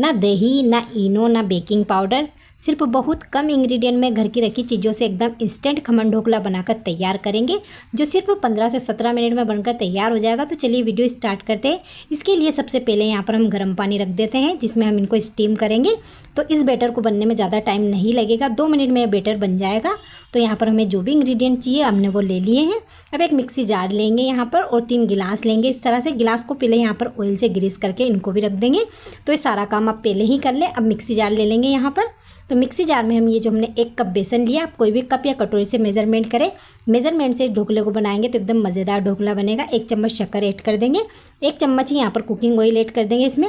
ना दही ना इनो ना बेकिंग पाउडर सिर्फ़ बहुत कम इंग्रेडिएंट में घर की रखी चीज़ों से एकदम इंस्टेंट खमन ढोकला बनाकर तैयार करेंगे, जो सिर्फ़ 15 से 17 मिनट में बनकर तैयार हो जाएगा। तो चलिए वीडियो स्टार्ट करते हैं। इसके लिए सबसे पहले यहाँ पर हम गर्म पानी रख देते हैं, जिसमें हम इनको स्टीम करेंगे। तो इस बैटर को बनने में ज़्यादा टाइम नहीं लगेगा, दो मिनट में यह बैटर बन जाएगा। तो यहाँ पर हमें जो भी इंग्रीडियंट चाहिए, हमने वो ले लिए हैं। अब एक मिक्सी जार लेंगे यहाँ पर और तीन गिलास लेंगे। इस तरह से गिलास को पहले यहाँ पर ऑयल से ग्रीस करके इनको भी रख देंगे। तो ये सारा काम आप पहले ही कर लें। अब मिक्सी जार ले लेंगे यहाँ पर। तो मिक्सी जार में हम ये जो हमने एक कप बेसन लिया, आप कोई भी कप या कटोरी से मेज़रमेंट करें। मेज़रमेंट से ढोकले को बनाएँगे तो एकदम मज़ेदार ढोकला बनेगा। एक चम्मच शक्कर ऐड कर देंगे। एक चम्मच ही यहाँ पर कुकिंग ऑयल ऐड कर देंगे इसमें।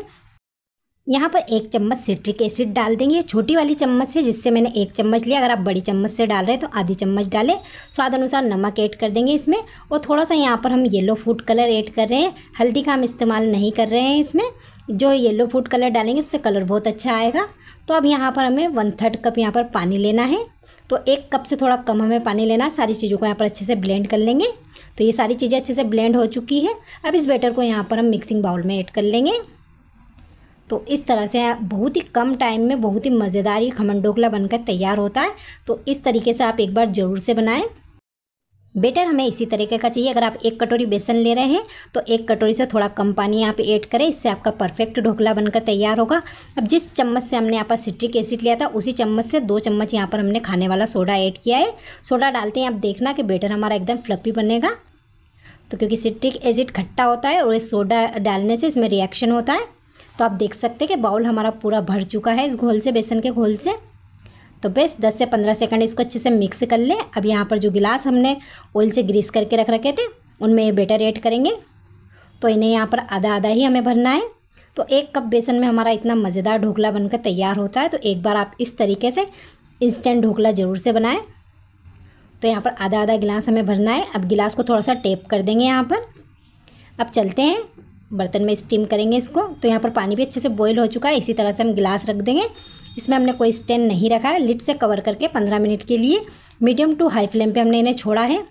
यहाँ पर एक चम्मच सिट्रिक एसिड डाल देंगे। छोटी वाली चम्मच से जिससे मैंने एक चम्मच लिया। अगर आप बड़ी चम्मच से डाल रहे हैं तो आधी चम्मच डालें। स्वाद अनुसार नमक ऐड कर देंगे इसमें। और थोड़ा सा यहाँ पर हम येलो फ़ूड कलर ऐड कर रहे हैं। हल्दी का हम इस्तेमाल नहीं कर रहे हैं इसमें। जो येलो फ़ूड कलर डालेंगे, उससे कलर बहुत अच्छा आएगा। तो अब यहाँ पर हमें वन थर्ड कप यहाँ पर पानी लेना है। तो एक कप से थोड़ा कम हमें पानी लेना है। सारी चीज़ों को यहाँ पर अच्छे से ब्लेंड कर लेंगे। तो ये सारी चीज़ें अच्छे से ब्लेंड हो चुकी है। अब इस बैटर को यहाँ पर हम मिक्सिंग बाउल में ऐड कर लेंगे। तो इस तरह से बहुत ही कम टाइम में बहुत ही मज़ेदार ये खमन ढोकला बनकर तैयार होता है। तो इस तरीके से आप एक बार ज़रूर से बनाएँ। बेटर हमें इसी तरीके का चाहिए। अगर आप एक कटोरी बेसन ले रहे हैं तो एक कटोरी से थोड़ा कम पानी यहाँ पे ऐड करें, इससे आपका परफेक्ट ढोकला बनकर तैयार होगा। अब जिस चम्मच से हमने यहाँ पर सिट्रिक एसिड लिया था, उसी चम्मच से दो चम्मच यहाँ पर हमने खाने वाला सोडा ऐड किया है। सोडा डालते हैं, आप देखना कि बेटर हमारा एकदम फ्लपी बनेगा। तो क्योंकि सिट्रिक एसिड खट्टा होता है और इस सोडा डालने से इसमें रिएक्शन होता है। तो आप देख सकते हैं कि बाउल हमारा पूरा भर चुका है इस घोल से, बेसन के घोल से। तो बस 10 से 15 सेकंड इसको अच्छे से मिक्स कर लें। अब यहाँ पर जो गिलास हमने ऑयल से ग्रीस करके रख रखे थे, उनमें ये बेटर ऐड करेंगे। तो इन्हें यहाँ पर आधा आधा ही हमें भरना है। तो एक कप बेसन में हमारा इतना मज़ेदार ढोकला बनकर तैयार होता है। तो एक बार आप इस तरीके से इंस्टेंट ढोकला ज़रूर से बनाएँ। तो यहाँ पर आधा आधा गिलास हमें भरना है। अब गिलास को थोड़ा सा टेप कर देंगे यहाँ पर। अब चलते हैं। बर्तन में स्टीम करेंगे इसको। तो यहाँ पर पानी भी अच्छे से बॉईल हो चुका है। इसी तरह से हम गिलास रख देंगे। इसमें हमने कोई स्टैंड नहीं रखा है। लिड से कवर करके पंद्रह मिनट के लिए मीडियम टू हाई फ्लेम पे हमने इन्हें छोड़ा है।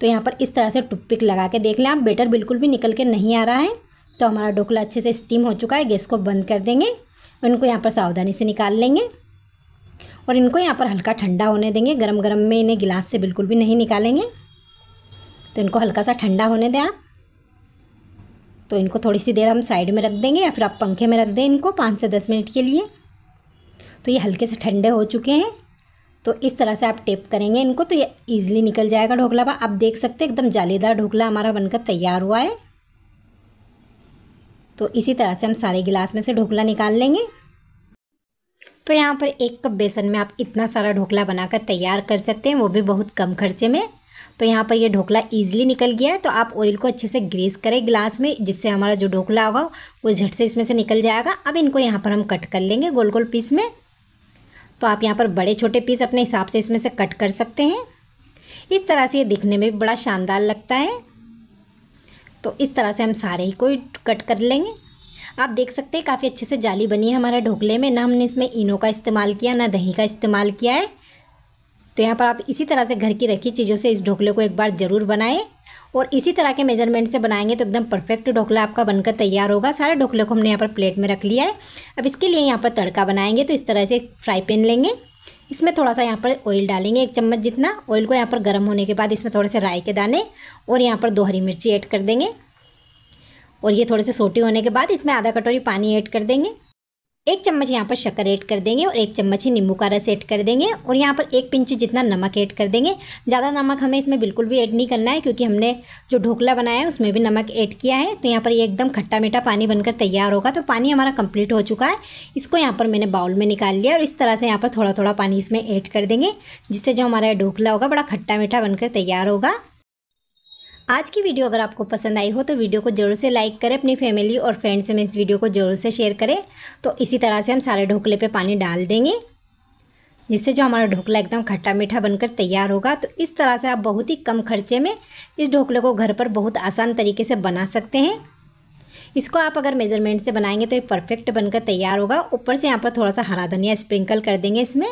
तो यहाँ पर इस तरह से टुपिक लगा के देख लें आप। बेटर बिल्कुल भी निकल के नहीं आ रहा है। तो हमारा ढोकला अच्छे से स्टीम हो चुका है। गैस को बंद कर देंगे। इनको यहाँ पर सावधानी से निकाल लेंगे। और इनको यहाँ पर हल्का ठंडा होने देंगे। गरम गरम में इन्हें गिलास से बिल्कुल भी नहीं निकालेंगे। तो इनको हल्का सा ठंडा होने दें आप। तो इनको थोड़ी सी देर हम साइड में रख देंगे या फिर आप पंखे में रख दें इनको पाँच से दस मिनट के लिए। तो ये हल्के से ठंडे हो चुके हैं। तो इस तरह से आप टेप करेंगे इनको तो ये ईजिली निकल जाएगा ढोकला। आप देख सकते हैं, एकदम जालीदार ढोकला हमारा बनकर तैयार हुआ है। तो इसी तरह से हम सारे गिलास में से ढोकला निकाल लेंगे। तो यहाँ पर एक कप बेसन में आप इतना सारा ढोकला बनाकर तैयार कर सकते हैं, वो भी बहुत कम खर्चे में। तो यहाँ पर ये ढोकला ईजिली निकल गया है तो आप ऑयल को अच्छे से ग्रीस करें गिलास में, जिससे हमारा जो ढोकला होगा वो झट से इसमें से निकल जाएगा। अब इनको यहाँ पर हम कट कर लेंगे गोल गोल पीस में। तो आप यहाँ पर बड़े छोटे पीस अपने हिसाब से इसमें से कट कर सकते हैं। इस तरह से ये दिखने में भी बड़ा शानदार लगता है। तो इस तरह से हम सारे ही कोई कट कर लेंगे। आप देख सकते हैं, काफ़ी अच्छे से जाली बनी है हमारे ढोकले में। ना हमने इसमें इनो का इस्तेमाल किया, ना दही का इस्तेमाल किया है। तो यहाँ पर आप इसी तरह से घर की रखी चीज़ों से इस ढोकले को एक बार ज़रूर बनाएँ। और इसी तरह के मेज़रमेंट से बनाएँगे तो एकदम परफेक्ट ढोकला आपका बनकर तैयार होगा। सारे ढोकले को हमने यहाँ पर प्लेट में रख लिया है। अब इसके लिए यहाँ पर तड़का बनाएँगे तो इस तरह से फ्राई पैन लेंगे। इसमें थोड़ा सा यहाँ पर ऑयल डालेंगे एक चम्मच जितना। ऑयल को यहाँ पर गर्म होने के बाद इसमें थोड़े से राई के दाने और यहाँ पर दो हरी मिर्ची ऐड कर देंगे। और ये थोड़े से सोटी होने के बाद इसमें आधा कटोरी पानी ऐड कर देंगे। एक चम्मच यहाँ पर शक्कर ऐड कर देंगे और एक चम्मच ही नींबू का रस ऐड कर देंगे और यहाँ पर एक पिंच जितना नमक ऐड कर देंगे। ज़्यादा नमक हमें इसमें बिल्कुल भी ऐड नहीं करना है क्योंकि हमने जो ढोकला बनाया है, उसमें भी नमक ऐड किया है। तो यहाँ पर ये एकदम खट्टा मीठा पानी बनकर तैयार होगा। तो पानी हमारा कंप्लीट हो चुका है। इसको यहाँ पर मैंने बाउल में निकाल लिया और इस तरह से यहाँ पर थोड़ा थोड़ा पानी इसमें ऐड कर देंगे, जिससे जो हमारा ढोकला होगा, बड़ा खट्टा मीठा बनकर तैयार होगा। आज की वीडियो अगर आपको पसंद आई हो तो वीडियो को ज़रूर से लाइक करें, अपनी फैमिली और फ्रेंड्स में इस वीडियो को ज़रूर से शेयर करें। तो इसी तरह से हम सारे ढोकले पे पानी डाल देंगे, जिससे जो हमारा ढोकला एकदम खट्टा मीठा बनकर तैयार होगा। तो इस तरह से आप बहुत ही कम खर्चे में इस ढोकले को घर पर बहुत आसान तरीके से बना सकते हैं। इसको आप अगर मेज़रमेंट से बनाएँगे तो ये परफेक्ट बनकर तैयार होगा। ऊपर से यहाँ पर थोड़ा सा हरा धनिया स्प्रिंकल कर देंगे इसमें।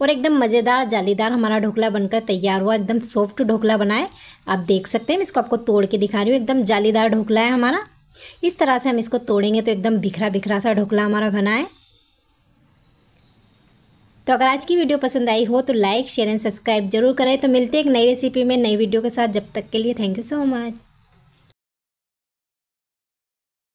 और एकदम मज़ेदार, जालीदार हमारा ढोकला बनकर तैयार हुआ, एकदम सॉफ्ट ढोकला बनाए आप देख सकते हैं, मैं इसको आपको तोड़ के दिखा रही हूँ, एकदम जालीदार ढोकला है हमारा। इस तरह से हम इसको तोड़ेंगे तो एकदम बिखरा बिखरा सा ढोकला हमारा बना है। तो अगर आज की वीडियो पसंद आई हो तो लाइक शेयर एंड सब्सक्राइब ज़रूर करें। तो मिलते हैं एक नई रेसिपी में, नई वीडियो के साथ। जब तक के लिए थैंक यू सो मच